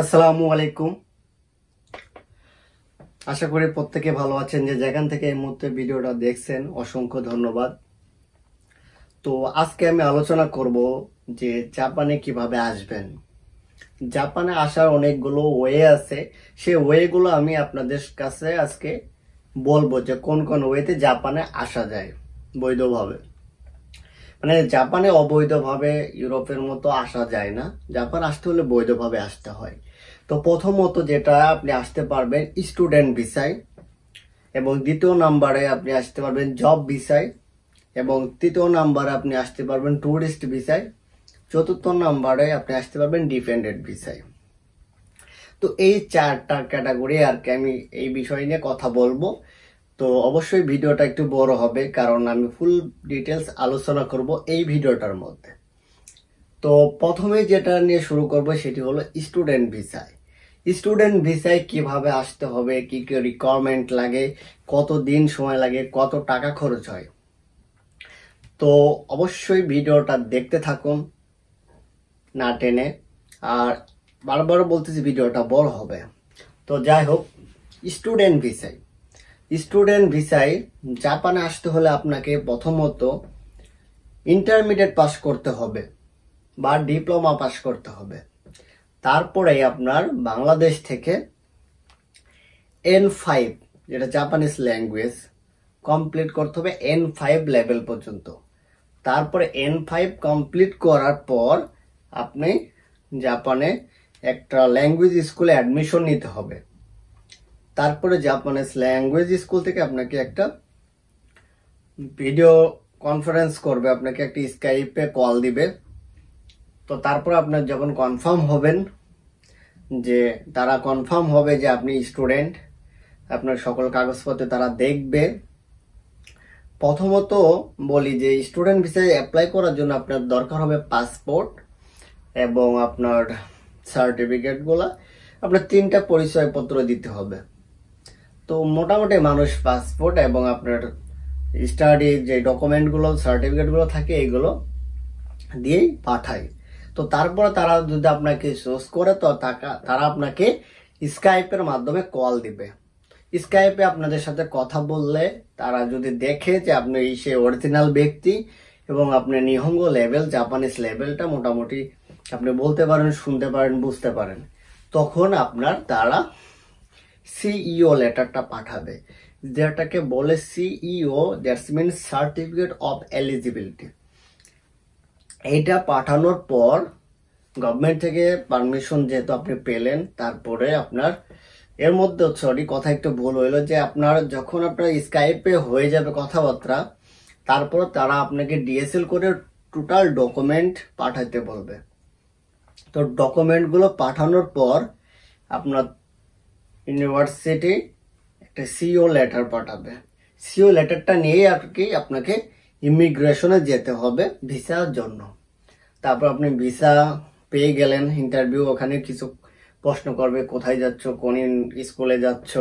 আসসালামু আলাইকুম। আশা করি প্রত্যেকে ভালো আছেন যে যেখান থেকে এই মুহূর্তে ভিডিওটা দেখছেন, অসংখ্য ধন্যবাদ। তো আজকে আমি আলোচনা করব যে জাপানে কীভাবে আসবেন। জাপানে আসার অনেকগুলো ওয়ে আছে। সেই ওয়েগুলো আমি আপনাদের কাছে আজকে বলব যে কোন কোন ওয়েতে জাপানে আসা যায় বৈধভাবে। মানে জাপানে অবৈধভাবে ইউরোপের মতো আসা যায় না। জাপান আসতে হলে বৈধভাবে আসতে হয়। তো প্রথমত যেটা আপনি আসতে পারবেন স্টুডেন্ট ভিসায় এবং দ্বিতীয় নাম্বারে আপনি আসতে পারবেন জব ভিসায় এবং তৃতীয় নাম্বারে আপনি আসতে পারবেন ট্যুরিস্ট ভিসায় চতুর্থ নাম্বারে আপনি আসতে পারবেন ডিপেন্ডেন্ট ভিসায় তো এই চারটা ক্যাটাগরি আর কি আমি এই বিষয় নিয়ে কথা বলব। তো অবশ্যই ভিডিওটা একটু বড় হবে, কারণ আমি ফুল ডিটেলস আলোচনা করব এই ভিডিওটার মধ্যে। তো প্রথমে যেটা নিয়ে শুরু করব সেটি হলো স্টুডেন্ট ভিসায় স্টুডেন্ট ভিসায় কীভাবে আসতে হবে, কি কি রিকোয়ারমেন্ট লাগে, কত দিন সময় লাগে, কত টাকা খরচ হয়। তো অবশ্যই ভিডিওটা দেখতে থাকুন, না টেনে। আর বারবার বলতেছি ভিডিওটা বড় হবে। তো যাই হোক স্টুডেন্ট ভিসায় স্টুডেন্ট ভিসায় জাপানে আসতে হলে আপনাকে প্রথমত ইন্টারমিডিয়েট পাস করতে হবে বা ডিপ্লোমা পাস করতে হবে। তারপরে আপনার বাংলাদেশ থেকে এন ফাইভ যেটা জাপানিজ ল্যাঙ্গুয়েজ কমপ্লিট করতে হবে এন ফাইভ লেভেল পর্যন্ত। তারপরে এন ফাইভ কমপ্লিট করার পর আপনি জাপানে একটা ল্যাঙ্গুয়েজ স্কুলে অ্যাডমিশন নিতে হবে। তারপরে জাপানিজ ল্যাঙ্গুয়েজ স্কুল থেকে আপনাকে একটা ভিডিও কনফারেন্স করবে, আপনাকে একটা স্কাইপে কল দিবে। তো তারপর আপনার যখন কনফার্ম হবেন যে, তারা কনফার্ম হবে যে আপনি স্টুডেন্ট আপনার সকল কাগজপত্র তারা দেখবে। প্রথমত বলি যে স্টুডেন্ট ভিসায় অ্যাপ্লাই করার জন্য আপনার দরকার হবে পাসপোর্ট এবং আপনার সার্টিফিকেটগুলো আপনার তিনটা পরিচয়পত্র দিতে হবে। তো মোটামুটি মানুষ পাসপোর্ট এবং আপনার স্টাডি যে ডকুমেন্টগুলো সার্টিফিকেটগুলো থাকে, এগুলো দিয়েই পাঠায়। তো তারপরে তারা যদি আপনাকে চুজ করে, তো তারা আপনাকে স্কাইপের মাধ্যমে কল দিবে। স্কাইপে আপনাদের সাথে কথা বললে তারা যদি দেখে যে আপনি সে অরিজিনাল ব্যক্তি এবং আপনি নিহঙ্গ লেভেল জাপানিজ লেভেলটা মোটামুটি আপনি বলতে পারেন, শুনতে পারেন, বুঝতে পারেন, তখন আপনার তারা সিইও লেটারটা পাঠাবে। যেটাকে বলে CEO that's mean certificate of eligibility এইটা পাঠানোর পর গভর্নমেন্ট থেকে পারমিশন যেহেতু আপনি পেলেন, তারপরে আপনার এর মধ্যে সরি কথা একটু ভুল হইল যে আপনার যখন আপনার স্কাইপে হয়ে যাবে কথাবার্তা, তারপর তারা আপনাকে ডিএসএল করে টোটাল ডকুমেন্ট পাঠাতে বলবে। তো ডকুমেন্টগুলো পাঠানোর পর আপনার ইউনিভার্সিটি একটা সিও লেটার পাঠাবে। সিও লেটারটা নিয়েই আর কি আপনাকে ইমিগ্রেশনে যেতে হবে ভিসার জন্য। তারপর আপনি ভিসা পেয়ে গেলেন ইন্টারভিউ ওখানে কিছু প্রশ্ন করবে, কোথায় যাচ্ছ, কোন স্কুলে যাচ্ছ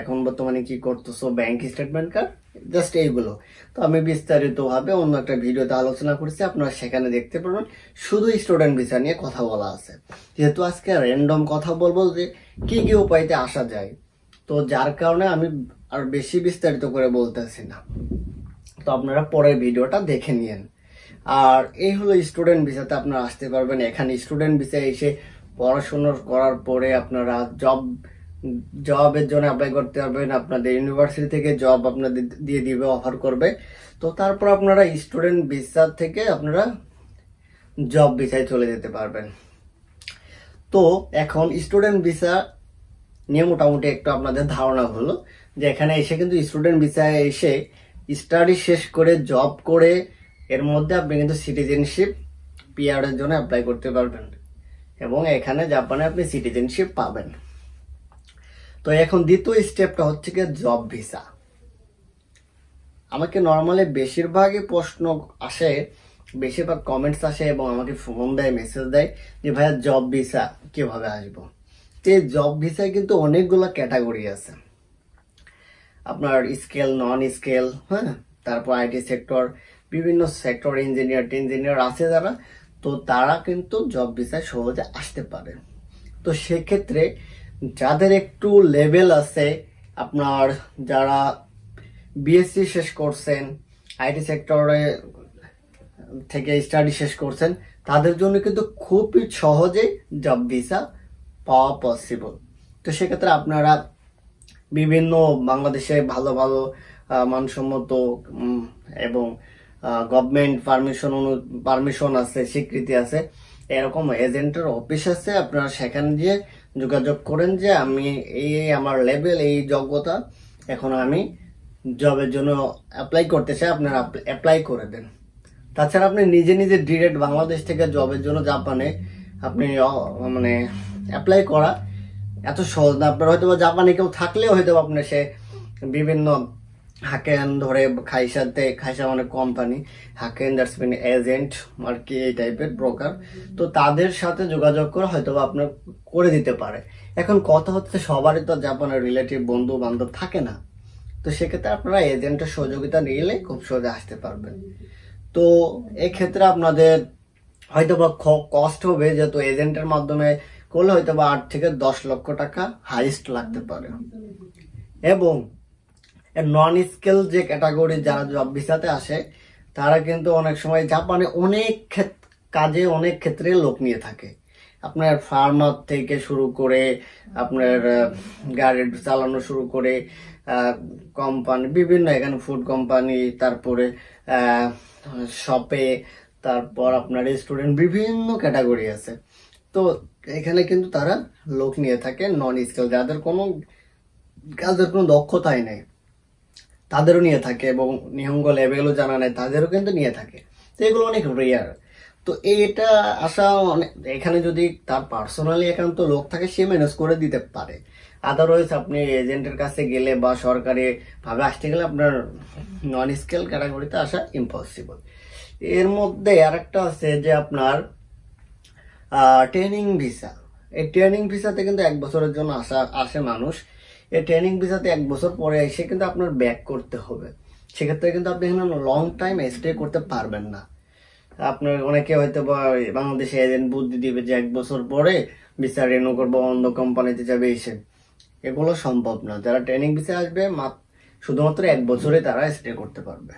এখন বর্তমানে কি করতেছো? ব্যাংক স্টেটমেন্ট কার্ড জাস্ট এইগুলো। তো আমি বিস্তারিত ভাবে অন্য একটা ভিডিওতে আলোচনা করছি, আপনারা সেখানে দেখতে পারবেন। শুধু স্টুডেন্ট ভিসা নিয়ে কথা বলা আছে। যেহেতু আজকে র্যান্ডম কথা বলব যে কি কি উপায়তে আসা যায়। তো যার কারণে আমি আর বেশি বিস্তারিত করে বলতেছি না। তো আপনারা পরের ভিডিওটা দেখে নিয়েন। আর এই হলো স্টুডেন্ট ভিসাতে আপনারা আসতে পারবেন। এখানে স্টুডেন্ট ভিসা এসে পড়াশোনা করার পরে আপনারা জব জবের জন্য অ্যাপ্লাই করতে পারবেন আপনাদের ইউনিভার্সিটি থেকে জব আপনাদের দিয়ে দিবে অফার করবে। তো তারপর আপনারা স্টুডেন্ট ভিসা থেকে আপনারা জব ভিসায় চলে যেতে পারবেন। তো এখন স্টুডেন্ট ভিসা নিয়ে মোটামুটি একটু আপনাদের ধারণা হলো যে এখানে এসে কিন্তু স্টুডেন্ট ভিসায় এসে স্টাডি শেষ করে জব করে এর মধ্যে আপনি কিন্তু সিটিজেনশিপ পিআর এর জন্য অ্যাপ্লাই করতে পারবেন। এবং এখানে জাপানে আপনি সিটিজেনশিপ পাবেন। তো এখন দ্বিতীয় স্টেপটা হচ্ছে কি জব ভিসা আমাকে নর্মালি বেশিরভাগই প্রশ্ন আসে, বেশিরভাগ কমেন্টস আসে এবং আমাকে ফোন দেয় মেসেজ দেয় যে, ভাইয়া জব ভিসা কীভাবে আসব? তো এই জব ভিসায় কিন্তু অনেকগুলো ক্যাটাগরি আছে। আপনার স্কেল নন স্কেল হ্যাঁ? তারপর আইটি সেক্টর বিভিন্ন সেক্টর ইঞ্জিনিয়ার ইঞ্জিনিয়ার আছে যারা, তো তারা কিন্তু জব ভিসায় সহজে আসতে পারে। তো সেক্ষেত্রে যাদের একটু লেভেল আছে, আপনার যারা বিএসসি শেষ করছেন আইটি সেক্টরে থেকে স্টাডি শেষ করছেন, তাদের জন্য কিন্তু খুবই সহজেই জব ভিসা পাওয়া পসিবল তো সেক্ষেত্রে আপনারা বিভিন্ন বাংলাদেশে ভালো ভালো মানসম্মত এবং গভর্নমেন্ট পারমিশন অনু পারমিশন আছে, স্বীকৃতি আছে, এরকম এজেন্টের অফিস আছে, আপনারা সেখানে গিয়ে যোগাযোগ করেন যে আমি এই আমার লেভেল এই যোগ্যতা এখন আমি জবের জন্য অ্যাপ্লাই করতে চাই আপনারা অ্যাপ্লাই করে দেন। তাছাড়া আপনি নিজে নিজে ডিরেক্ট বাংলাদেশ থেকে জবের জন্য জাপানে আপনি মানে অ্যাপ্লাই করা এত সহজ না। আপনার হয়তো বা জাপানে কেউ থাকলেও হয়তো আপনার সে বিভিন্ন হাকেন ধরে খাইসাতে খাইসা মানে কোম্পানি হাকেন দ্যাটস মিন এজেন্ট আর কি এই টাইপের ব্রোকার তো তাদের সাথে যোগাযোগ করে হয়তো বা আপনার করে দিতে পারে। এখন কথা হচ্ছে সবারই তো জাপানের রিলেটিভ বন্ধু বান্ধব থাকে না। তো সেক্ষেত্রে আপনারা এজেন্টের সহযোগিতা নিলে খুব সহজে আসতে পারবেন। তো এক্ষেত্রে আপনাদের হয়তো বা কষ্ট হবে, যেহেতু এজেন্টের মাধ্যমে করলে হয়তো বা আট থেকে দশ লক্ষ টাকা হাইস্ট লাগতে পারে। এবং নন স্কিল যে ক্যাটাগরি যারা জব ভিসাতে আসে, তারা কিন্তু অনেক সময় জাপানে অনেক কাজে অনেক ক্ষেত্রে লোক নিয়ে থাকে। আপনার ফার্মার থেকে শুরু করে, আপনার গাড়ি চালানো শুরু করে কোম্পানি বিভিন্ন এখানে ফুড কোম্পানি তারপরে শপে তারপর আপনার রেস্টুরেন্ট বিভিন্ন ক্যাটাগরি আছে। তো এখানে কিন্তু তারা লোক নিয়ে থাকে নন স্কিল যাদের কোনো কাজের কোনো দক্ষতাই নেই। তাদেরও নিয়ে থাকে এবং নিহঙ্গ লেভেলও জানা নেই, তাদেরও কিন্তু নিয়ে থাকে। তো এগুলো অনেক রেয়ার তো এটা আসা অনেক এখানে যদি তার পার্সোনালি একান্ত লোক থাকে, সে ম্যানেজ করে দিতে পারে। আদারওয়াইজ আপনি এজেন্টের কাছে গেলে বা সরকারি ভাবে আসতে গেলে আপনার নন স্কেল ক্যাটাগরিতে আসা ইম্পসিবল এর মধ্যে আরেকটা আছে যে আপনার ট্রেনিং ভিসা এই ট্রেনিং ভিসাতে কিন্তু এক বছরের জন্য আসা আসে মানুষ। এই ট্রেনিং ভিসাতে এক বছর পরে এসে কিন্তু আপনার ব্যাক করতে হবে। সেক্ষেত্রে কিন্তু আপনি এখানে লং টাইম স্টে করতে পারবেন না। আপনার অনেকে হয়তো বা বাংলাদেশে এজেন্ট বুদ্ধি দিবে যে এক বছর পরে ভিসা রেনু করব, অন্য কোম্পানিতে যাবে এসে। এগুলো সম্ভব না। যারা ট্রেনিং ভিসা আসবে মাত্র শুধুমাত্র এক বছরে তারা স্টে করতে পারবে।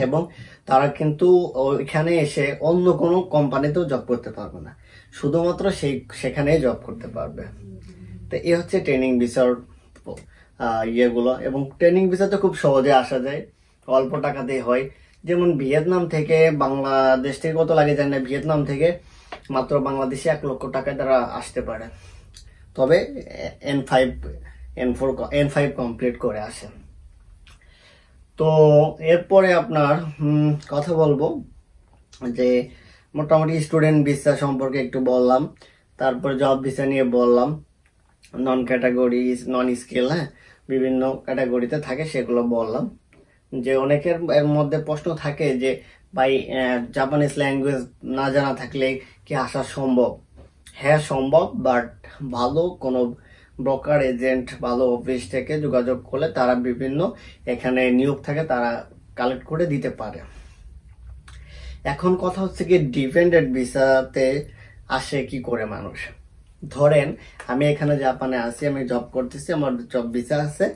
এবং তারা কিন্তু ওইখানে এসে অন্য কোনো কোম্পানিতেও জব করতে পারবে না। শুধুমাত্র সেই, সেখানেই জব করতে পারবে। তো এই হচ্ছে ট্রেনিং ভিসার ইয়েগুলো। এবং ট্রেনিং ভিসাতে খুব সহজে আসা যায়। অল্প টাকাতেই হয়। যেমন ভিয়েতনাম থেকে বাংলাদেশ থেকে কত লাগে জানি না, ভিয়েতনাম থেকে মাত্র বাংলাদেশে এক লক্ষ টাকায় তারা আসতে পারে। তবে N five, N four, N five complete করে আসে। তো এরপরে আপনার কথা বলব যে মোটামুটি স্টুডেন্ট ভিসা সম্পর্কে একটু বললাম। তারপরে জব ভিসা নিয়ে বললাম। নন ক্যাটাগরি নন স্কিল হ্যাঁ? বিভিন্ন ক্যাটাগরিতে থাকে, সেগুলো বললাম। যে অনেকের এর মধ্যে প্রশ্ন থাকে যে, ভাই জাপানিজ ল্যাঙ্গুয়েজ না জানা থাকলে কি আসা সম্ভব? হ্যাঁ সম্ভব বাট ভালো কোনো ব্রোকার এজেন্ট ভালো অফিস থেকে যোগাযোগ করলে তারা বিভিন্ন এখানে নিয়োগ থাকে, তারা কালেক্ট করে দিতে পারে। এখন কথা হচ্ছে কি ডিপেন্ডেন্ট ভিসাতে আসে কি করে মানুষ? ধরেন, আমি এখানে জাপানে আছি, আমি জব করতেছি, আমার জব ভিসা আছে।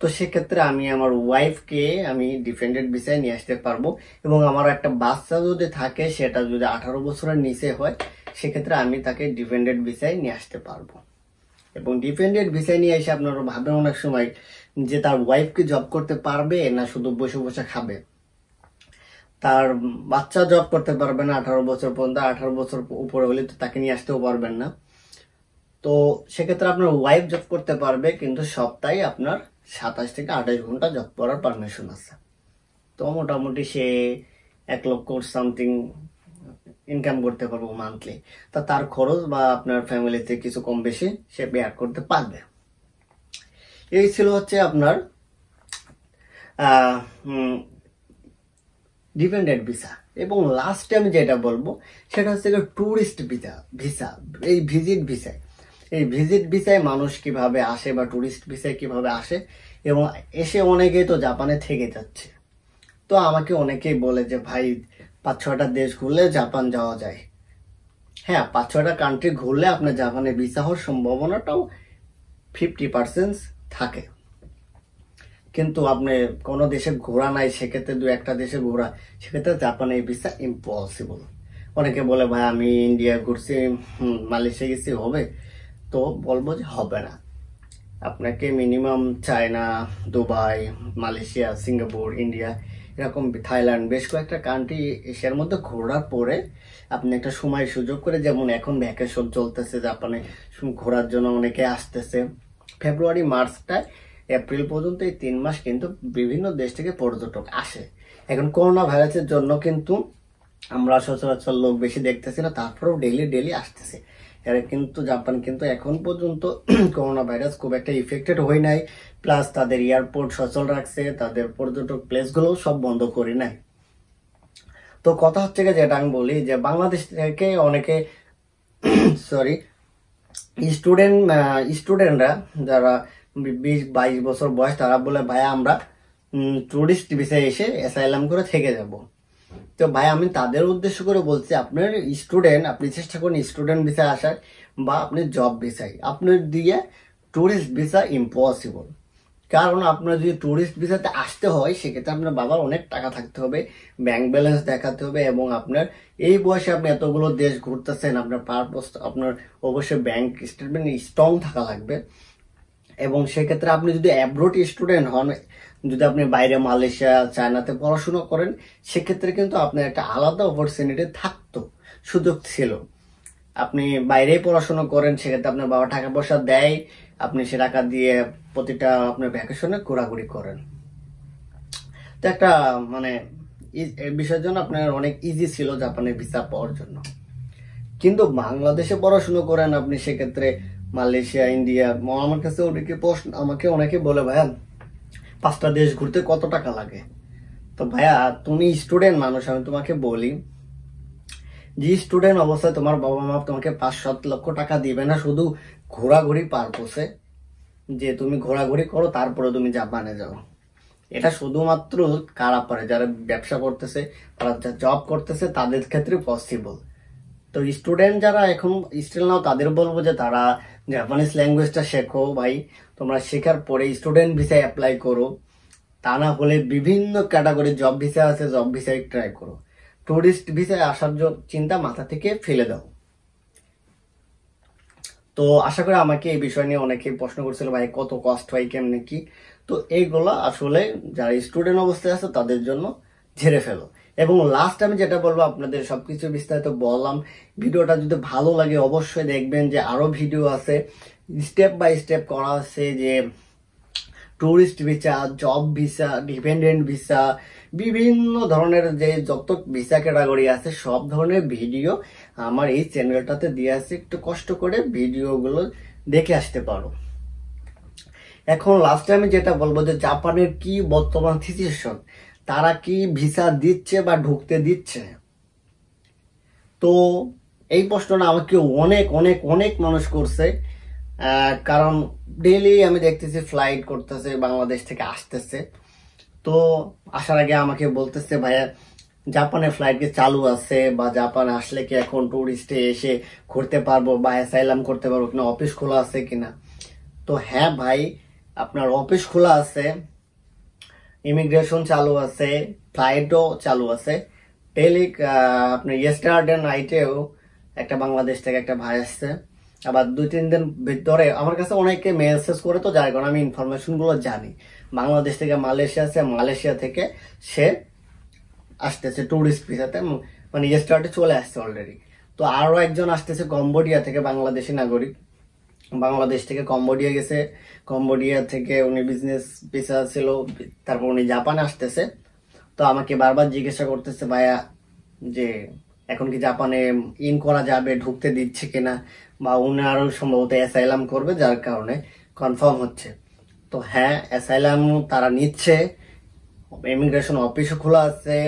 তো সেক্ষেত্রে আমি আমার ওয়াইফকে আমি ডিপেন্ডেন্ট ভিসায় নিয়ে আসতে পারব। এবং আমার একটা বাচ্চা যদি থাকে, সেটা যদি আঠারো বছরের নিচে হয়, সেক্ষেত্রে আমি তাকে ডিপেন্ডেন্ট ভিসায় নিয়ে আসতে পারব। এবং ডিপেন্ডেন্ট ভিসায় নিয়ে এসে আপনারা ভাবেন অনেক সময় যে তার ওয়াইফকে জব করতে পারবে, না শুধু বসে বসে খাবে। তার বাচ্চা জব করতে পারবে না, আঠারো বছর পর্যন্ত, আঠারো বছর উপরে হলে তো তাকে নিয়ে আসতেও পারবেন না। তো সেক্ষেত্রে আপনার ওয়াইফ জব করতে পারবে, কিন্তু সপ্তাহে আপনার সাতাশ থেকে আঠাশ ঘণ্টা জব করার পারমিশন আছে। তো মোটামুটি সে এক লক্ষ সামথিং ইনকাম করতে পারব মান্থলি তা তার খরচ বা আপনার ফ্যামিলিতে কিছু কম বেশি সে বেয়ার করতে পারবে। এই ছিল হচ্ছে আপনার ডিপেন্ডেন্ট ভিসা এবং লাস্টে আমি যেটা বলব, সেটা হচ্ছে ট্যুরিস্ট ভিসা ভিসা এই ভিজিট ভিসায় এই ভিজিট ভিসায় মানুষ কীভাবে আসে বা ট্যুরিস্ট ভিসায় কীভাবে আসে এবং এসে অনেকেই তো জাপানে থেকে যাচ্ছে। তো আমাকে অনেকেই বলে যে, ভাই পাঁচ ছটা দেশ ঘুরলে জাপান যাওয়া যায়। হ্যাঁ পাঁচ ছয়টা কান্ট্রি ঘুরলে আপনার জাপানে ভিসা হওয়ার সম্ভাবনাটাও ফিফটি পার্সেন্ট থাকে। কিন্তু আপনি কোনো দেশে ঘোরা নাই, সেক্ষেত্রে দু একটা দেশে ঘোরা, সেক্ষেত্রে জাপানে এই ভিসা ইম্পসিবল অনেকে বলে, ভাই, আমি ইন্ডিয়া ঘুরছি মালয়েশিয়া গেছি, হবে। তো বলব যে হবে না। আপনাকে minimum China, Dubai, Malaysia, Singapore, India, এরকম থাইল্যান্ড, বেশ কয়েকটা কান্ট্রি এশিয়ার মধ্যে ঘোরার পরে আপনি একটা সময় সুযোগ করে, যেমন এখন ভ্যাকেশন চলতেছে, জাপানে ঘোরার জন্য অনেকে আসতেছে। ফেব্রুয়ারি মার্চটায় এপ্রিল পর্যন্ত এই তিন মাস কিন্তু বিভিন্ন দেশ থেকে পর্যটক আসে। এখন করোনা ভাইরাসের জন্য কিন্তু আমরা সচরাচর লোক বেশি দেখতেছি না, তারপরেও ডেলি ডেলি আসতেছে। এরা কিন্তু জাপান কিন্তু এখন পর্যন্ত করোনা ভাইরাস খুব একটা ইফেক্টেড হয় নাই। প্লাস তাদের এয়ারপোর্ট সচল রাখছে, তাদের পর্যটক প্লেসগুলো সব বন্ধ করে নাই। তো কথা হচ্ছে যেটা আমি বলি যে বাংলাদেশ থেকে অনেকে সরি স্টুডেন্ট স্টুডেন্টরা যারা বিশ, বাইশ বছর বয়স, তারা বলে ভাই আমরা টুরিস্ট ভিসায় এসে অ্যাসাইলাম করে থেকে যাব। তো ভাই, আমি তাদের উদ্দেশ্য করে বলছি, আপনার স্টুডেন্ট আপনি চেষ্টা করুন স্টুডেন্ট ভিসায় আসার বা আপনি জব ভিসায় আপনার দিয়ে টুরিস্ট ভিসা ইম্পসিবল কারণ আপনার যদি টুরিস্ট ভিসাতে আসতে হয়, সেক্ষেত্রে আপনার বাবার অনেক টাকা থাকতে হবে ব্যাংক ব্যালেন্স দেখাতে হবে এবং আপনার এই বয়সে আপনি এতগুলো দেশ ঘুরতেছেন, আপনার পারপোজ আপনার অবশ্যই ব্যাংক স্টেটমেন্ট স্ট্রং থাকা লাগবে। এবং সেক্ষেত্রে আপনি যদি অ্যাব্রোড স্টুডেন্ট হন যদি আপনি বাইরে মালয়েশিয়া, চায়নাতে পড়াশোনা করেন, সেক্ষেত্রে কিন্তু আপনার একটা আলাদা অপরচুনিটি থাকতো, সুযোগ ছিল। আপনি বাইরেই পড়াশোনা করেন, সেক্ষেত্রে আপনার বাবা টাকা পয়সা দেয়, আপনি সে টাকা দিয়ে প্রতিটা আপনার ভ্যাকেশনে ঘোরাঘুরি করেন। তো একটা মানে বিষয়ের জন্য আপনার অনেক ইজি ছিল জাপানের ভিসা পাওয়ার জন্য। কিন্তু বাংলাদেশে পড়াশোনা করেন আপনি, সেক্ষেত্রে মালয়েশিয়া, ইন্ডিয়া আমার কাছে অনেকে প্রশ্ন, আমাকে অনেকে বলে, ভাইয়া পাঁচটা দেশ ঘুরতে কত টাকা লাগে? তো ভাইয়া, তুমি স্টুডেন্ট মানুষ, আমি তোমাকে বলি, যে স্টুডেন্ট অবস্থায় তোমার বাবা মা তোমাকে পাঁচ সাত লক্ষ টাকা দিবে না, শুধু ঘোরাঘুরি পারপোসে যে তুমি ঘোরাঘুরি করো, তারপরে তুমি জাপানে যাও। এটা শুধুমাত্র কারা পারে যারা ব্যবসা করতেছে, তারা জব করতেছে, তাদের ক্ষেত্রে পসিবল তো স্টুডেন্ট যারা এখন স্টিল নাও তাদের বলব যে তারা জাপানিজ ল্যাঙ্গুয়েজটা শেখো ভাই। তোমরা শেখার পরে স্টুডেন্ট ভিসায় অ্যাপ্লাই করো। তা না হলে বিভিন্ন ক্যাটাগরি জব ভিসা আছে জব ভিসায় ট্রাই করো। টুরিস্ট ভিসায় আসার চিন্তা মাথা থেকে ফেলে দাও। তো আশা করি আমাকে এই বিষয় নিয়ে অনেকেই প্রশ্ন করছিল, ভাই কত কষ্ট হয়, কেমনে কি? তো এইগুলো আসলে যারা স্টুডেন্ট অবস্থায় আছে, তাদের জন্য ঝেড়ে ফেলো। এবং লাস্ট আমি যেটা বলব আপনাদের সবকিছু বিস্তারিত বললাম। ভিডিওটা যদি ভালো লাগে অবশ্যই দেখবেন যে আরও ভিডিও আছে। স্টেপ বাই স্টেপ করা আছে যে tourist visa job visa dependent visa বিভিন্ন ধরনের যে যত ভিসা ক্যাটাগরি আছে, সব ধরনের ভিডিও আমার এই চ্যানেলটাতে দিয়ে আছে। একটু কষ্ট করে ভিডিওগুলো দেখে আসতে পারো। এখন লাস্টে আমি যেটা বলব যে জাপানের কি বর্তমান সিচুয়েশন তারা কি ভিসা দিচ্ছে বা ঢুকতে দিচ্ছে? তো এই প্রশ্নটা আমাকে অনেক অনেক অনেক মানুষ করছে কারণ ডেইলি আমি দেখতেছি ফ্লাইট করতেছে, বাংলাদেশ থেকে আসতেছে। তো আসার আগে আমাকে বলতেছে, ভাইয়া জাপানের ফ্লাইট কি চালু আছে বা জাপান আসলে কি এখন টুরিস্টে এসে ঘুরতে পারব বা অ্যাসাইলাম করতে পারব কিনা? অফিস খোলা আছে কিনা? তো হ্যাঁ ভাই, আপনার অফিস খোলা আছে। ইমিগ্রেশন চালু আছে, ফ্লাইটও চালু আছে। ডেলি আপনার ইয়েস্টারডে নাইটেও একটা বাংলাদেশ থেকে একটা ভাই আসছে। আবার দুই, তিন দিন ভিতরে আমার কাছে অনেকে মেসেজ করে তো যার কারণে আমি ইনফরমেশনগুলো জানি। বাংলাদেশ থেকে মালয়েশিয়া আছে, মালয়েশিয়া থেকে সে আসতেছে টুরিস্ট ভিসাতে মানে ইয়েস্টারডে চলে আসছে অলরেডি তো আরও একজন আসতেছে কম্বোডিয়া থেকে বাংলাদেশি নাগরিক। বাংলাদেশ থেকে কম্বোডিয়া গেছে। কম্বোডিয়া থেকে উনি বিজনেস ভিসা ছিল, তারপর উনি জাপানে আসতেছে। তো আমাকে বারবার জিজ্ঞাসা করতেছে, ভাইয়া, যে এখন কি জাপানে ইন করা যাবে, ঢুকতে দিচ্ছে কিনা? বা উনি আরও সম্ভবত অ্যাসাইলাম করবে, যার কারণে কনফার্ম হচ্ছে। তো হ্যাঁ অ্যাসাইলাম তারা নিচ্ছে। ইমিগ্রেশন অফিসও খোলা আছে।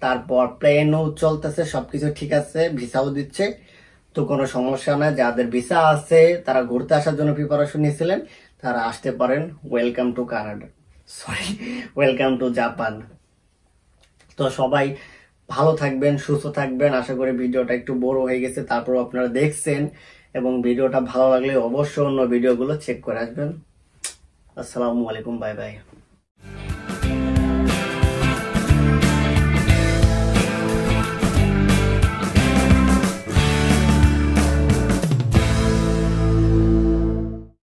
তারপর প্লেনও চলতেছে, সবকিছু ঠিক আছে ভিসাও দিচ্ছে। তো কোনো সমস্যা নাই, যাদের ভিসা আছে, তারা ঘুরতে আসার জন্য প্রিপারেশন নিয়েছিলেন, তারা আসতে পারেন। Welcome to Canada sorry welcome to Japan তো সবাই ভালো থাকবেন, সুস্থ থাকবেন। আশা করি ভিডিওটা একটু বড় হয়ে গেছে তারপর আপনারা দেখছেন। এবং ভিডিওটা ভালো লাগলে অবশ্যই অন্য ভিডিওগুলো চেক করে আসবেন। আসসালামু আলাইকুম বাই বাই